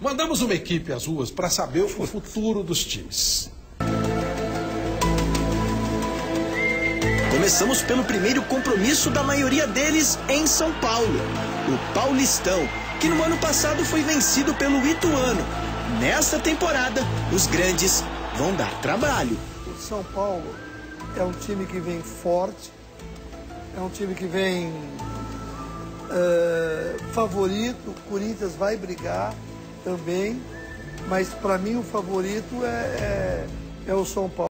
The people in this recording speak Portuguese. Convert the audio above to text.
Mandamos uma equipe às ruas para saber o futuro dos times. Começamos pelo primeiro compromisso da maioria deles em São Paulo, o Paulistão, que no ano passado foi vencido pelo Ituano. Nessa temporada, os grandes vão dar trabalho. O São Paulo é um time que vem forte, é um time que vem é, favorito. O Corinthians vai brigar também, mas para mim o favorito é, é, é o São Paulo.